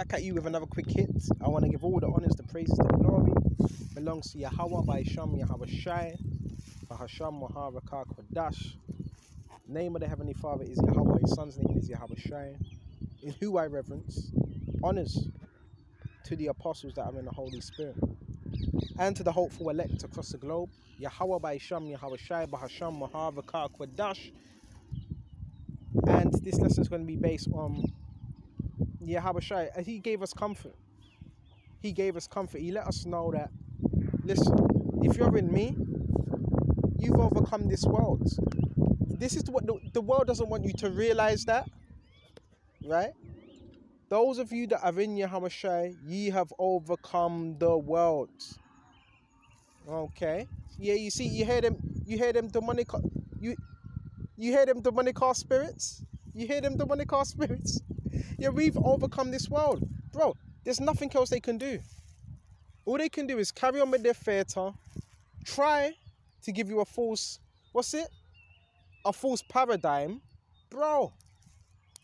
back at you with another quick hit. I want to give all the honors, the praises, the glory belongs to Yahweh by Sham Yahweh Shai, by Hasham Maharaka Kodash. Name of the Heavenly Father is Yahweh, His Son's name is Yahweh Shai, in who I reverence. Honors to the apostles that are in the Holy Spirit, and to the hopeful elect across the globe. Yahweh by Sham Yahweh Shai, by Hasham Maharaka Kodash. And this lesson is going to be based on Shai. He gave us comfort. He gave us comfort. He let us know that, listen, if you're in me, you've overcome this world. This is what the, the world doesn't want you to realize that, right? Those of you that are in Yahweh Shai, ye have overcome the world. Okay. Yeah, you see, you hear them, you hear them demonic, you, you hear them demonic spirits. You hear them demonic spirits. Yeah, we've overcome this world, bro. There's nothing else they can do. All they can do is carry on with their theatre, try to give you a false, what's it? A false paradigm, bro.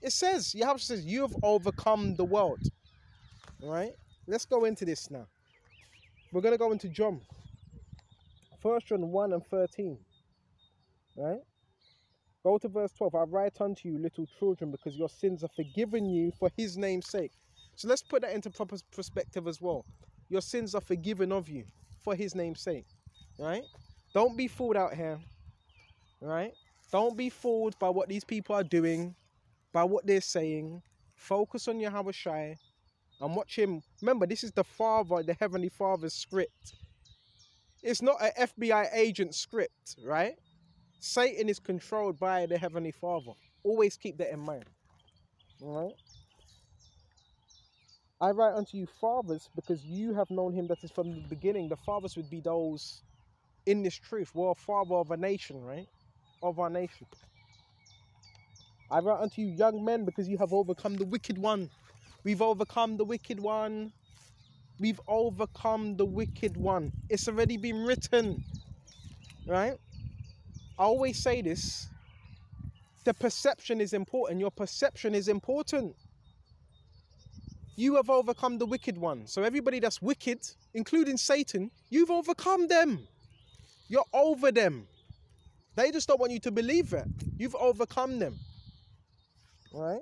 It says, Yahweh says, you have overcome the world. All right? Let's go into this now. We're going to go into John. First John 1 and 13. Right? Go to verse 12. I write unto you, little children, because your sins are forgiven you for his name's sake. So let's put that into proper perspective as well. Your sins are forgiven of you for his name's sake. Right? Don't be fooled out here. Right? Don't be fooled by what these people are doing, by what they're saying. Focus on Yahweh Shai and watch him. Remember, this is the Father, the Heavenly Father's script. It's not an FBI agent script, right? Satan is controlled by the Heavenly Father. Always keep that in mind. All right? I write unto you fathers because you have known him that is from the beginning. The fathers would be those in this truth. We're a father of a nation, right? Of our nation. I write unto you young men because you have overcome the wicked one. We've overcome the wicked one. We've overcome the wicked one. It's already been written, right? I always say this the perception is important. Your perception is important. You have overcome the wicked one. So, everybody that's wicked, including Satan, you've overcome them. You're over them. They just don't want you to believe it. You've overcome them. Right?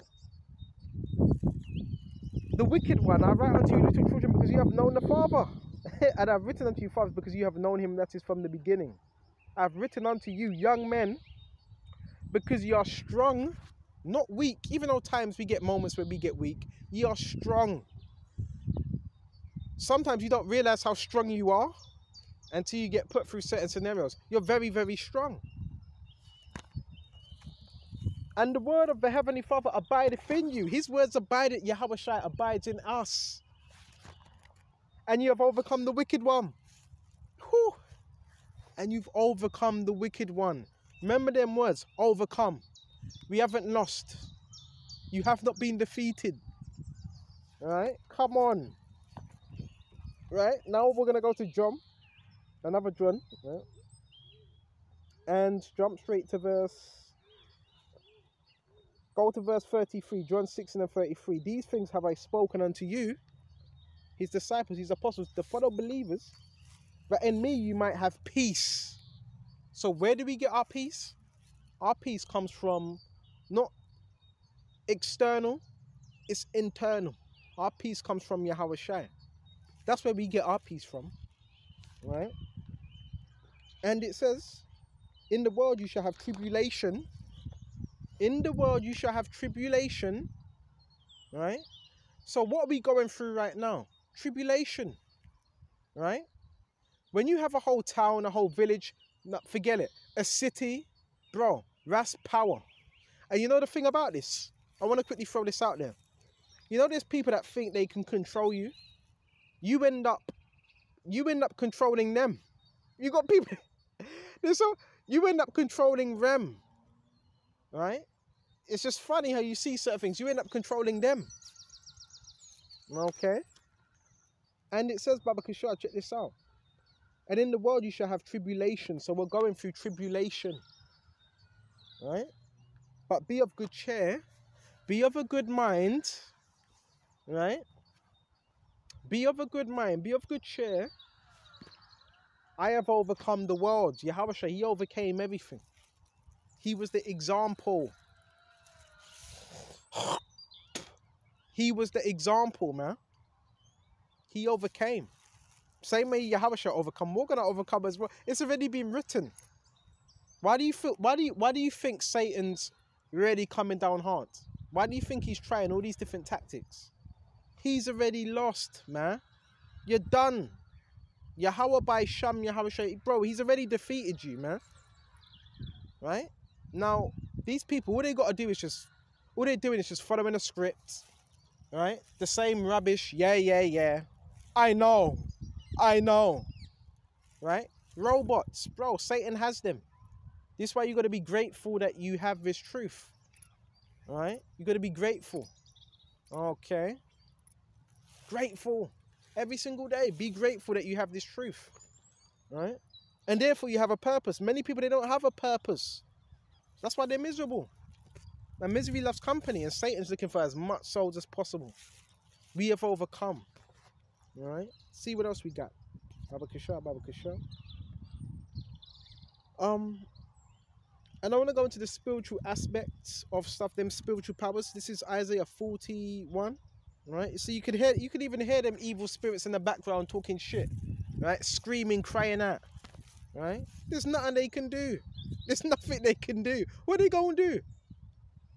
The wicked one, I write unto you, little children, because you have known the Father. and I've written unto you, fathers, because you have known him that is from the beginning. I've written unto you, young men, because you are strong, not weak. Even though times we get moments where we get weak, you are strong. Sometimes you don't realize how strong you are until you get put through certain scenarios. You're very, very strong. And the word of the Heavenly Father abideth in you. His words abide in Yahweh Shai abides in us. And you have overcome the wicked one. Whew. And you've overcome the wicked one. Remember them words, overcome. We haven't lost. You have not been defeated. Alright? Come on. Right? Now we're going to go to John. Another John. Right? And jump straight to verse Go to verse 33, John 6 and 33. These things have I spoken unto you, his disciples, his apostles, the fellow believers, that in me you might have peace. So, where do we get our peace? Our peace comes from not external, it's internal. Our peace comes from Yahweh Shai. That's where we get our peace from. Right? And it says, In the world you shall have tribulation, in the world you shall have tribulation. Right? So what are we going through right now? Tribulation. Right? When you have a whole town, a whole village, forget it. A city, bro, that's power. And you know the thing about this? I want to quickly throw this out there. You know there's people that think they can control you. You end up you end up controlling them. You got people so you end up controlling them right? It's just funny how you see certain things. You end up controlling them. Okay? And it says, Baba Kishar, check this out. And in the world you shall have tribulation. So we're going through tribulation. Right? But be of good cheer. Be of a good mind. Right? Be of a good mind, be of good cheer. I have overcome the world. Yahweh, he overcame everything. He was the example. He was the example, man. He overcame. Same way Yahweh overcome. We're gonna overcome as well. It's already been written. Why do you feel why do you why do you think Satan's really coming down hard? Why do you think he's trying all these different tactics? He's already lost, man. You're done. Yahweh by Sham Yahweh Bro, he's already defeated you, man. Right? Now, these people, what they got to do is just, all they're doing is just following a script. Right? The same rubbish. Yeah, yeah, yeah. I know. I know. Right? Robots. Bro, Satan has them. This is why you got to be grateful that you have this truth. Right? You got to be grateful. Okay. Grateful. Every single day. Be grateful that you have this truth. Right? And therefore you have a purpose. Many people, they don't have a purpose. That's why they're miserable. And misery loves company. And Satan's looking for as much souls as possible. We have overcome. All right? See what else we got. Baba Kisha, Baba Kisha. Um, and I want to go into the spiritual aspects of stuff, them spiritual powers. This is Isaiah 41, right? So you could hear, you could even hear them evil spirits in the background talking shit, right? Screaming, crying out, right? There's nothing they can do. There's nothing they can do. What are they going to do?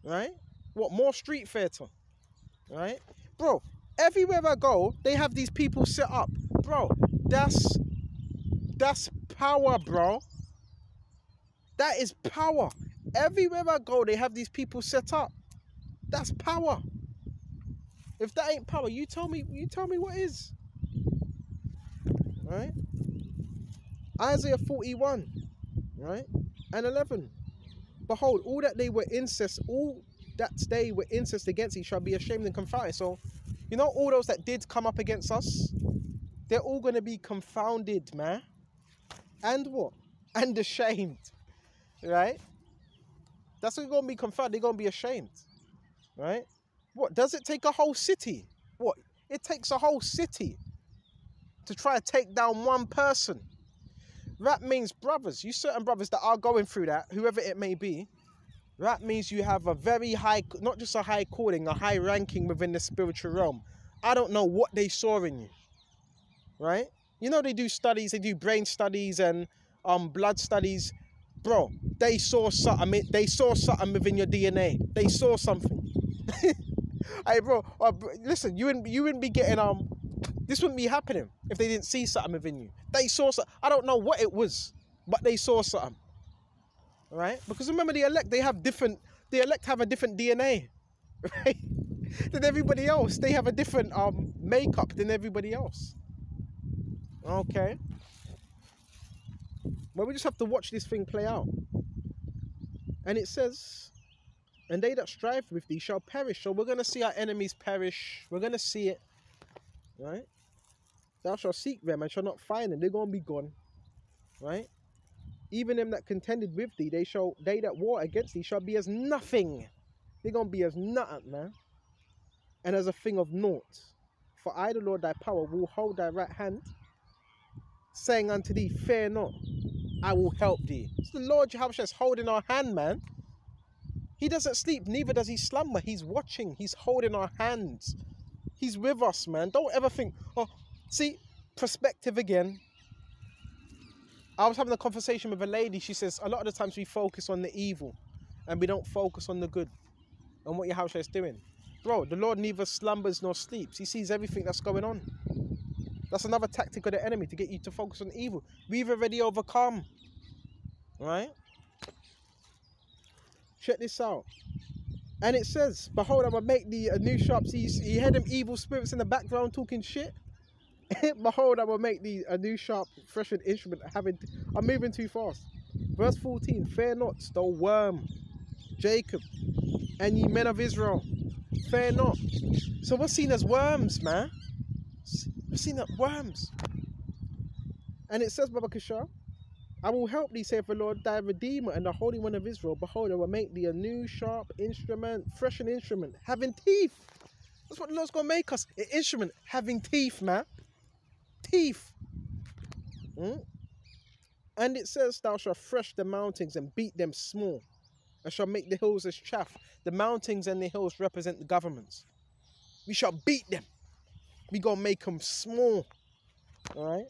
Right? What, more street theatre? Right? Bro, everywhere I go, they have these people set up. Bro, that's, that's power, bro. That is power. Everywhere I go, they have these people set up. That's power. If that ain't power, you tell me, you tell me what is. Right? Isaiah 41, right? And 11. Behold, all that they were incest, all that they were incest against each shall be ashamed and confounded. So, you know, all those that did come up against us, they're all going to be confounded, man. And what? And ashamed right? That's what going to be confounded. They're going to be ashamed, right? What, does it take a whole city? What, it takes a whole city to try to take down one person. That means brothers, you certain brothers that are going through that, whoever it may be, that means you have a very high, not just a high calling, a high ranking within the spiritual realm. I don't know what they saw in you, right? You know they do studies, they do brain studies and um, blood studies bro, they saw something. They saw something within your DNA. They saw something. hey, bro, uh, listen, you wouldn't you wouldn't be getting um. This wouldn't be happening if they didn't see something within you. They saw something. I don't know what it was, but they saw something. Right? Because remember, the elect they have different. The elect have a different DNA, right? than everybody else. They have a different um makeup than everybody else. Okay. Well, we just have to watch this thing play out. And it says, and they that strive with thee shall perish. So we're going to see our enemies perish. We're going to see it. Right? Thou shalt seek them and shall not find them. They're going to be gone. Right? Even them that contended with thee, they shall they that war against thee shall be as nothing. They're to be as nothing, man. And as a thing of naught. For I, the Lord thy power, will hold thy right hand, saying unto thee, Fear not. I will help thee. It's the Lord Jehovah is holding our hand, man. He doesn't sleep, neither does he slumber. He's watching, he's holding our hands. He's with us, man. Don't ever think, oh, see, perspective again. I was having a conversation with a lady. She says, a lot of the times we focus on the evil and we don't focus on the good and what your house is doing. Bro, the Lord neither slumbers nor sleeps. He sees everything that's going on. That's another tactic of the enemy to get you to focus on evil. We've already overcome. Right? Check this out. And it says, Behold, I will make thee a new shop. See, you hear them evil spirits in the background talking shit? Behold, I will make thee a new sharp, freshened instrument. Having, I'm moving too fast. Verse 14, Fear not, the worm, Jacob, and ye men of Israel. Fear not. So we're seen as worms, man. I've seen as worms. And it says, Baba Kisha, I will help thee, saith the Lord, thy Redeemer and the Holy One of Israel. Behold, I will make thee a new sharp instrument, fresh an instrument, having teeth. That's what the Lord's gonna make us. An instrument having teeth, man. Teeth. Mm? And it says, Thou shalt thresh the mountains and beat them small, and shall make the hills as chaff. The mountains and the hills represent the governments. We shall beat them. We gonna make them small. Alright?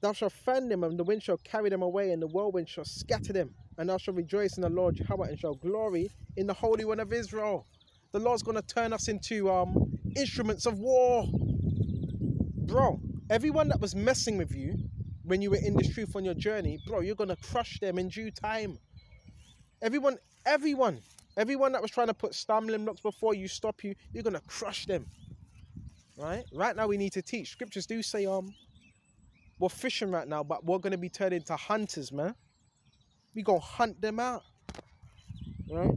Thou shalt fan them, and the wind shall carry them away, and the whirlwind shall scatter them. And thou shalt rejoice in the Lord Jehovah, and shall glory in the Holy One of Israel. The Lord's gonna turn us into um instruments of war. Bro, everyone that was messing with you when you were in this truth on your journey, bro, you're gonna crush them in due time. Everyone, everyone, everyone that was trying to put stumbling blocks before you stop you, you're gonna crush them. Right? Right now we need to teach. Scriptures do say um we're fishing right now, but we're gonna be turned into hunters, man. We gonna hunt them out. Right?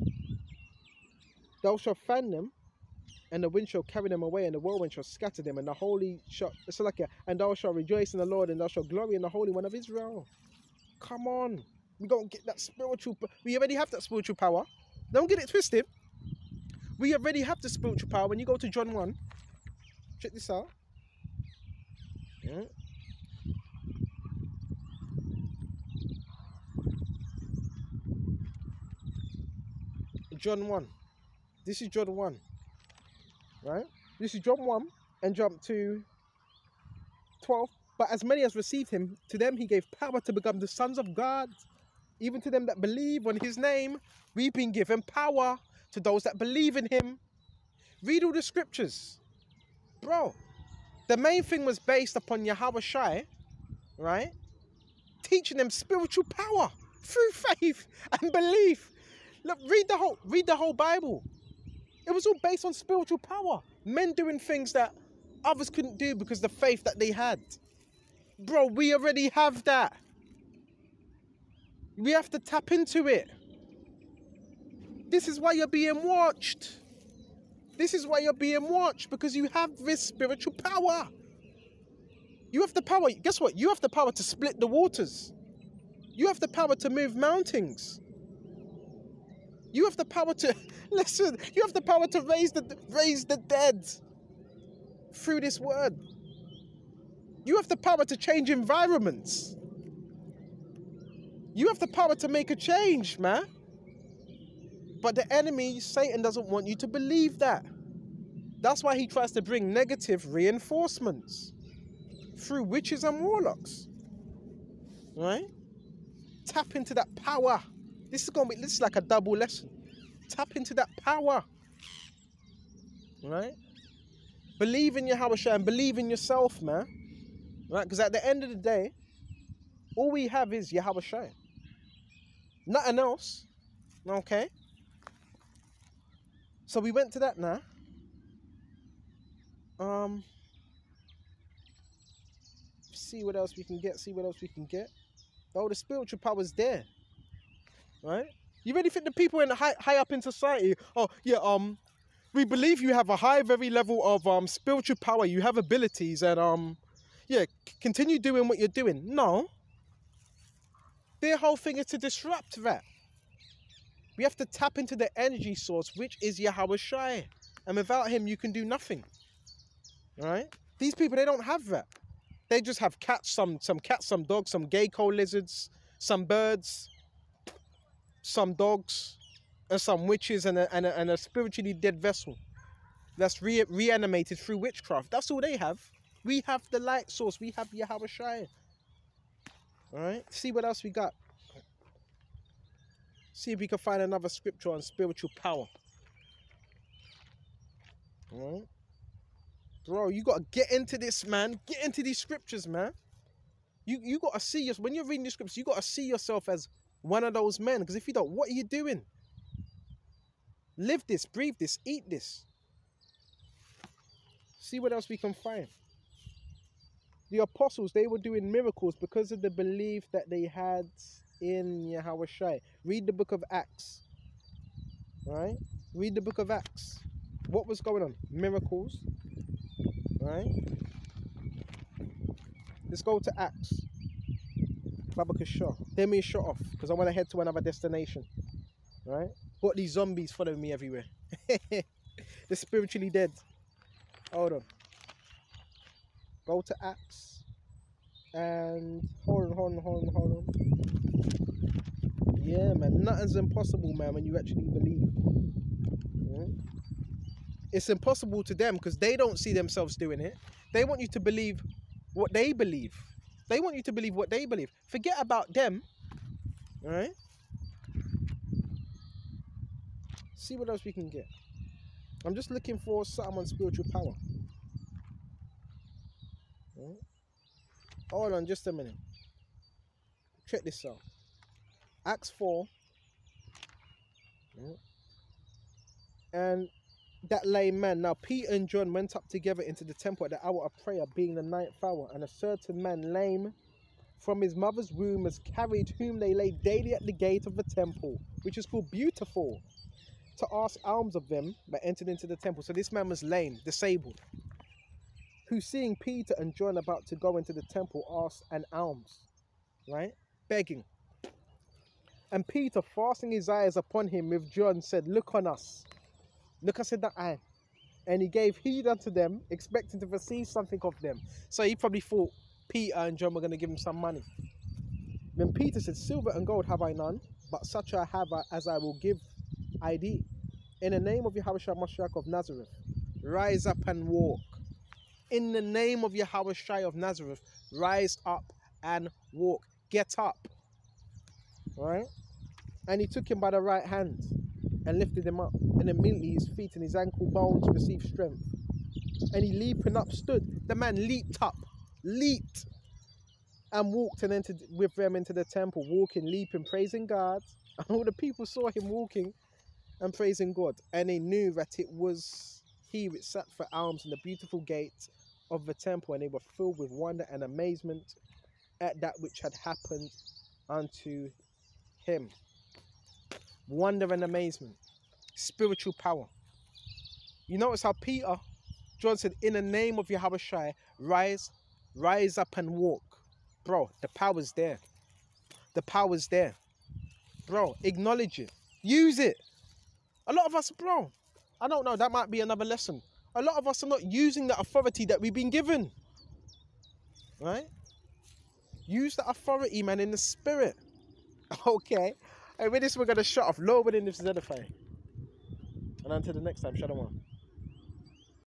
Thou shalt fan them, and the wind shall carry them away, and the whirlwind shall scatter them, and the holy shall it's like a, and thou shalt rejoice in the Lord, and thou shalt glory in the Holy One of Israel. Come on. We gonna get that spiritual we already have that spiritual power. Don't get it twisted. We already have the spiritual power. When you go to John 1, check this out. Yeah. John 1. This is John 1. Right? This is John 1 and jump to 12. But as many as received him, to them he gave power to become the sons of God. Even to them that believe on his name, we've been given power to those that believe in him. Read all the scriptures. Bro, the main thing was based upon Yahweh Shai, right? Teaching them spiritual power through faith and belief. Look, read the whole read the whole Bible. It was all based on spiritual power. Men doing things that others couldn't do because the faith that they had. Bro, we already have that. We have to tap into it. This is why you're being watched. This is why you're being watched because you have this spiritual power. You have the power. Guess what? You have the power to split the waters. You have the power to move mountains. You have the power to listen. You have the power to raise the raise the dead through this word. You have the power to change environments. You have the power to make a change, man. But the enemy, Satan, doesn't want you to believe that. That's why he tries to bring negative reinforcements through witches and warlocks. Right? Tap into that power. This is gonna be this is like a double lesson. Tap into that power. Right? Believe in your and believe in yourself, man. Right? Because at the end of the day, all we have is Yahweh Shai. Nothing else. Okay? So we went to that now. Um see what else we can get, see what else we can get. Oh, the spiritual power's there. Right? You really think the people in high, high up in society, oh yeah, um, we believe you have a high, very level of um spiritual power, you have abilities, and um, yeah, continue doing what you're doing. No. Their whole thing is to disrupt that. We have to tap into the energy source, which is Yahweh Shai. And without him, you can do nothing. Right? These people, they don't have that. They just have cats, some some cats, some dogs, some gecko lizards, some birds, some dogs, and some witches, and a, and a, and a spiritually dead vessel that's re reanimated through witchcraft. That's all they have. We have the light source. We have Yahweh Shai. All right? See what else we got. See if we can find another scripture on spiritual power. All right? Bro, you got to get into this, man. Get into these scriptures, man. You you got to see yourself. When you're reading the scriptures, you got to see yourself as one of those men. Because if you don't, what are you doing? Live this, breathe this, eat this. See what else we can find. The apostles, they were doing miracles because of the belief that they had in Yahweh. Read the book of Acts. Right? Read the book of Acts. What was going on? Miracles. Right? Let's go to Acts. Babakashah. Let me shut off because I want to head to another destination. Right? Got these zombies following me everywhere. the spiritually dead. Hold on. Go to Acts. And hold on, hold on, hold on, hold on. Yeah, man. Nothing's impossible, man, when you actually believe. It's impossible to them because they don't see themselves doing it. They want you to believe what they believe. They want you to believe what they believe. Forget about them. All right? See what else we can get. I'm just looking for on spiritual power. Right? Hold on just a minute. Check this out. Acts 4. Right? And that lame man. Now Peter and John went up together into the temple at the hour of prayer, being the ninth hour, and a certain man lame from his mother's womb was carried, whom they laid daily at the gate of the temple, which is called Beautiful, to ask alms of them, but entered into the temple. So this man was lame, disabled, who seeing Peter and John about to go into the temple asked an alms, right? Begging. And Peter, fastening his eyes upon him with John, said, Look on us. Look us in the eye. And he gave heed unto them, expecting to receive something of them. So he probably thought Peter and John were going to give him some money. Then Peter said, Silver and gold have I none, but such I have as I will give ID. In the name of Yahushua Mashiach of Nazareth, rise up and walk. In the name of Yahushua of Nazareth, rise up and walk. Get up. All right? And he took him by the right hand and lifted him up. And immediately his feet and his ankle bones received strength. And he leaping up stood. The man leaped up, leaped, and walked and entered with them into the temple, walking, leaping, praising God. And all the people saw him walking and praising God. And they knew that it was he which sat for alms in the beautiful gate of the temple. And they were filled with wonder and amazement at that which had happened unto him wonder and amazement, spiritual power. You notice how Peter, John said, in the name of Yahweh Shai, rise, rise up and walk. Bro, the power's there. The power's there. Bro, acknowledge it. Use it. A lot of us, bro, I don't know, that might be another lesson. A lot of us are not using the authority that we've been given. Right? Use the authority, man, in the spirit. Okay. And with this, we're going to shut off. Lower within this is edifying. And until the next time, Shalom.